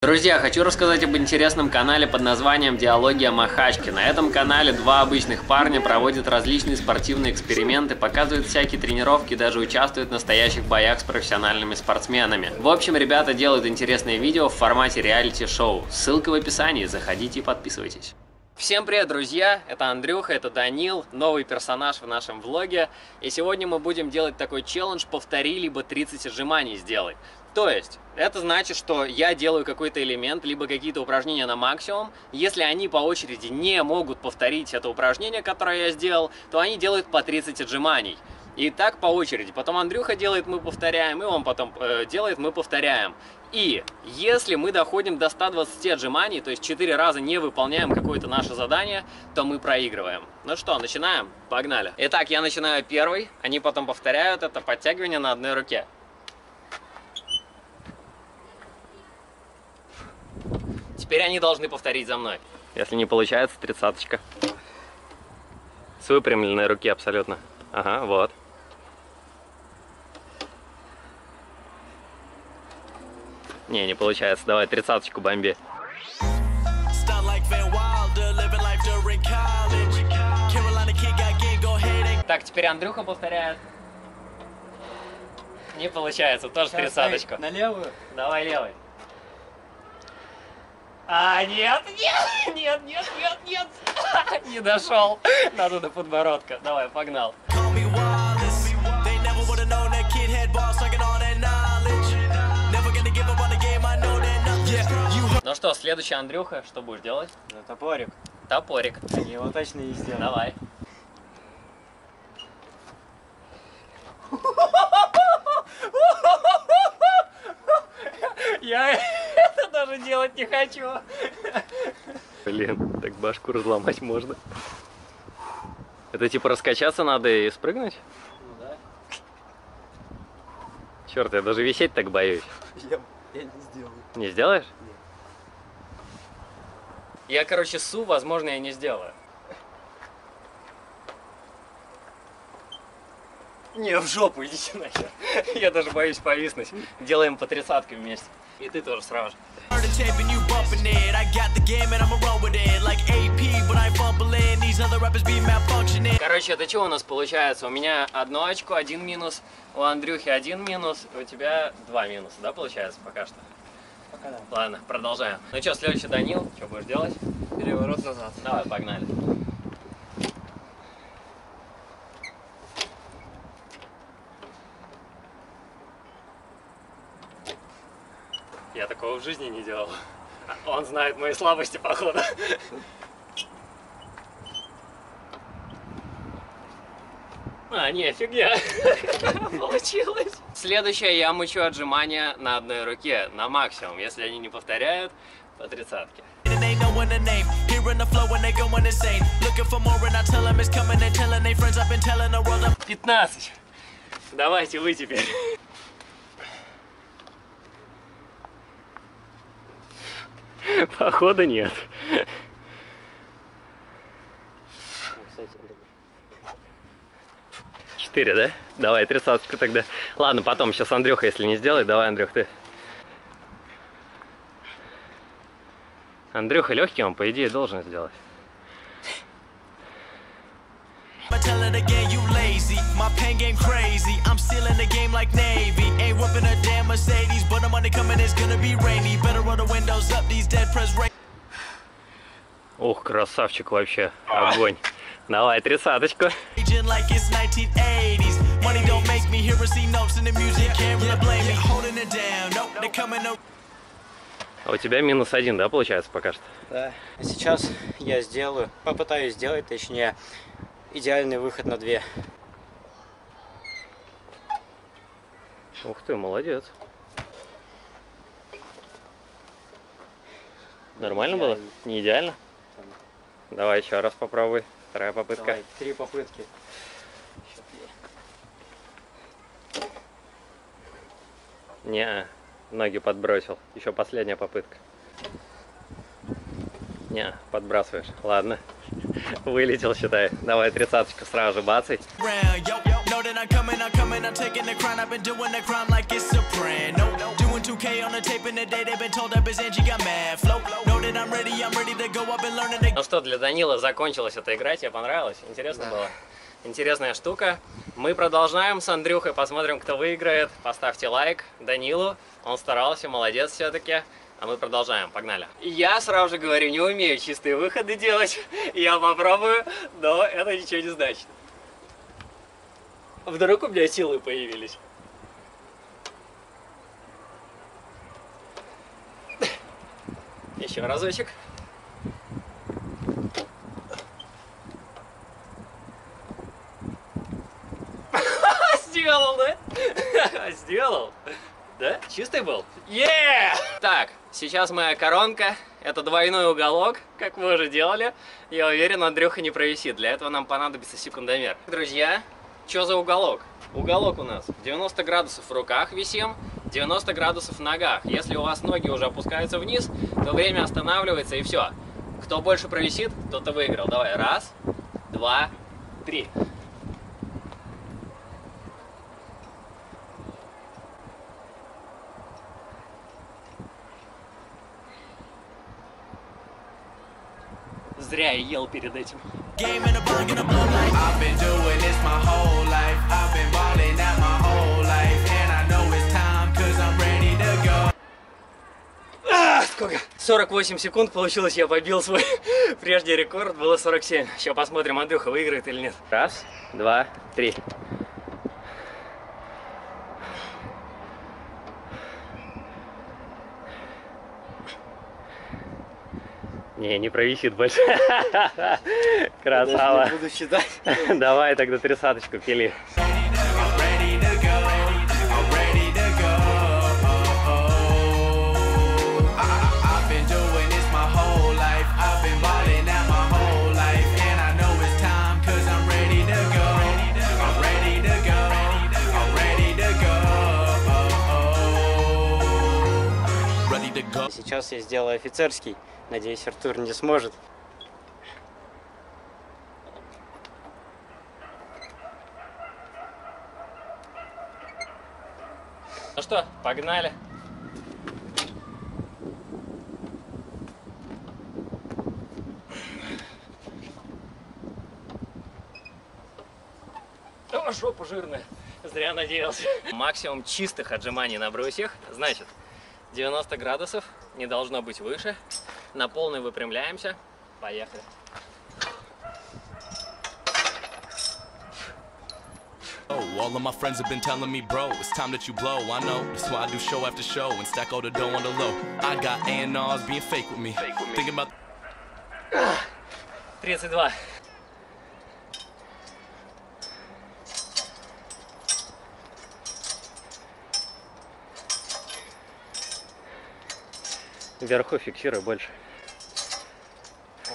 Друзья, хочу рассказать об интересном канале под названием «Диалогия Махачки». На этом канале два обычных парня проводят различные спортивные эксперименты, показывают всякие тренировки даже участвуют в настоящих боях с профессиональными спортсменами. В общем, ребята делают интересные видео в формате реалити-шоу. Ссылка в описании, заходите и подписывайтесь. Всем привет, друзья! Это Андрюха, это Данил, новый персонаж в нашем влоге. И сегодня мы будем делать такой челлендж «Повтори, либо 30 отжиманий сделай». То есть, это значит, что я делаю какой-то элемент, либо какие-то упражнения на максимум. Если они по очереди не могут повторить это упражнение, которое я сделал, то они делают по 30 отжиманий. И так по очереди. Потом Андрюха делает, мы повторяем, и он потом э, делает, мы повторяем. И если мы доходим до 120 отжиманий, то есть 4 раза не выполняем какое-то наше задание, то мы проигрываем. Ну что, начинаем? Погнали. Итак, я начинаю первый, они потом повторяют это подтягивание на одной руке. Теперь они должны повторить за мной. Если не получается, тридцаточка. С выпрямленной руки абсолютно. Ага, вот. Не, не получается. Давай тридцаточку бомби. Так, теперь Андрюха повторяет. Не получается, тоже тридцаточку. На левую? Давай левый. А, нет, нет, нет, нет, нет, нет. Не дошел. Надо до подбородка. Давай, погнал. Ну что, следующий Андрюха, что будешь делать? Да, топорик. Топорик. Я его точно не сделал. Давай. Я это даже делать не хочу. Блин, так башку разломать можно. Это типа раскачаться надо и спрыгнуть? Ну да. Черт, я даже висеть так боюсь. Я, я не сделаю. Не сделаешь? Нет. Я, короче, су, возможно, я не сделаю. Не, в жопу идите нахер. Я даже боюсь повиснуть. Делаем по тридцатке вместе. И ты тоже сразу же. Короче, это что у нас получается? У меня одно очко, один минус, у Андрюхи один минус, у тебя два минуса, да, получается, пока что? Пока да. Ладно, продолжаем. Ну что, следующий Данил, что будешь делать? Переворот назад. Давай, погнали. Я такого в жизни не делал. Он знает мои слабости, походу. А, не, фигня. Получилось. Следующее, я мучу отжимания на одной руке, на максимум. Если они не повторяют, по тридцатке. 15. Давайте вы теперь. Походу нет. Четыре, да? Давай, тридцатку тогда. Ладно, потом, сейчас Андрюха, если не сделает, давай, Андрюх, ты. Андрюха легкий он, по идее, должен сделать. My pen game crazy. I'm stealing the game like Navy. Ain't whooping a damn Mercedes, but the money coming is gonna be rainy. Better roll the windows up, these dead press ra- Ух, красавчик вообще, огонь. Давай, тридцаточку. like it's 1980s. Money don't make me hear or see notes in the music. Can't really blame me. Holding it down. Nope, they coming up. А у тебя минус один, да, получается, пока что? Да. Сейчас я сделаю, попытаюсь сделать, точнее, идеальный выход на две. Ух ты, молодец. Нормально было? Идеально. Не идеально? Давай еще раз попробуй. Вторая попытка. Давай, три попытки. Не, ноги подбросил. Еще последняя попытка. Не, подбрасываешь. Ладно. Вылетел, считай. Давай тридцаточку сразу же бацай. I'm coming, I'm coming, I'm taking the crown. I've been doing the crime like it's soprano. Doing 2K on the tape in the day, they've been told that bitch Angie got mad flow. Know that I'm ready, I'm ready to go. I've been learning to Ну что, для Данила закончилась эта игра, тебе понравилось? Интересно было? Интересная штука. Мы продолжаем с Андрюхой, посмотрим, кто выиграет. Поставьте лайк Данилу, он старался, молодец все-таки. А мы продолжаем, погнали. Я сразу же говорю, не умею чистые выходы делать. Я попробую, но это ничего не значит. Вдруг у меня силы появились. Еще разочек. Сделал, да? Сделал. Да? Чистый был? Yeah! Так, сейчас моя коронка. Это двойной уголок, как мы уже делали. Я уверен, Андрюха не провисит. Для этого нам понадобится секундомер. Друзья, что за уголок? Уголок у нас 90 градусов в руках висим, 90 градусов в ногах. Если у вас ноги уже опускаются вниз, то время останавливается и все. Кто больше провисит, тот и выиграл. Давай, раз, два, три. Зря я ел перед этим. game in the bong in the blood like I've been doing this my whole life. I've been balling out my whole life. And I know it's time, I'm ready to go. А, сколько? 48 секунд получилось, я побил свой прежний рекорд, было 47. Сейчас посмотрим, Андрюха выиграет или нет. Раз, два, три. Не, не провисит больше. Красава. Буду считать. Давай тогда тридцаточку пили. Сейчас я сделаю офицерский. Надеюсь, Артур не сможет. Ну что, погнали. О, жопа жирная. Зря надеялся. Максимум чистых отжиманий на брусьях. Значит, 90 градусов, не должно быть выше. На полный выпрямляемся. Поехали. Oh, all of my friends have been telling me, bro, it's time that you blow. I know, that's why I do show after show and stack all the dough on the low. I got A&Rs being fake with me. Thinking about 32. Вверху фиксируй больше.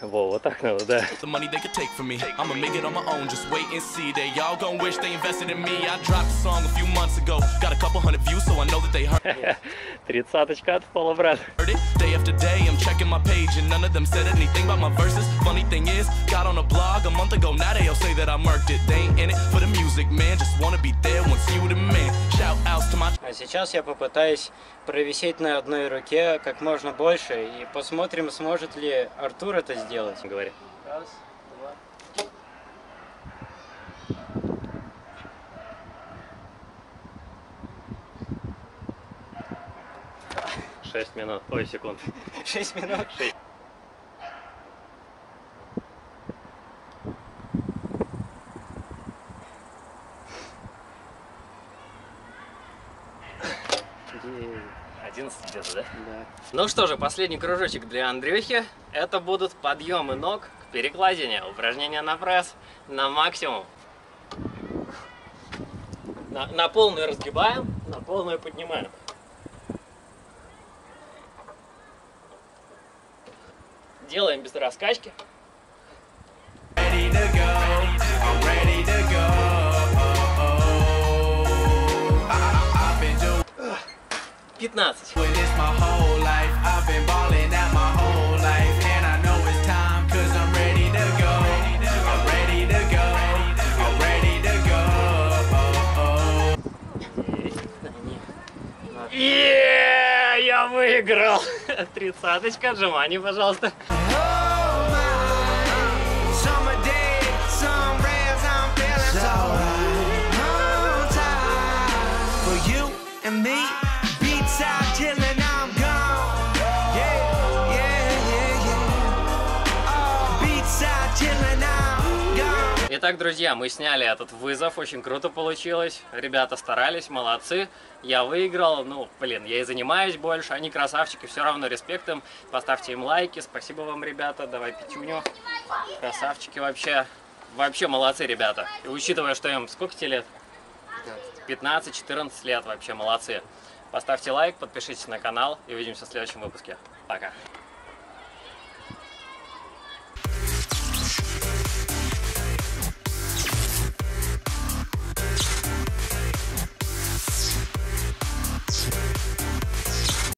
Во, вот так надо, да. the money they could take from me. I'ma make it on my own, just wait and see. They y'all gon' wish they invested in me. I dropped a song a few months ago, got a couple hundred views, so I know that they heard Тридцаточка от пола, брат. it. Day after day, I'm checking my page, and none of them said anything about my verses. Funny thing is, got on a blog a month ago, now they'll say that I murked it. They ain't in it for the music, man, just wanna be сейчас я попытаюсь провисеть на одной руке как можно больше и посмотрим, сможет ли Артур это сделать. Говори. Раз, два. 6 минут, ой, секунд. Шесть минут. Девять. 11 где-то, да? Да. Ну что же, последний кружочек для Андрюхи. Это будут подъемы ног к перекладине. Упражнения на пресс на максимум. На, на полную разгибаем, на полную поднимаем. Делаем без раскачки. 15. 30. Еее, я выиграл! Тридцаточка, отжимание, пожалуйста. Итак, друзья, мы сняли этот вызов, очень круто получилось. Ребята старались, молодцы. Я выиграл, ну, блин, я и занимаюсь больше, они красавчики, все равно респект им. Поставьте им лайки, спасибо вам, ребята, давай пятюню. Красавчики вообще, вообще молодцы, ребята. И учитывая, что им сколько тебе лет? 15-14 лет, вообще молодцы. Поставьте лайк, подпишитесь на канал и увидимся в следующем выпуске. Пока.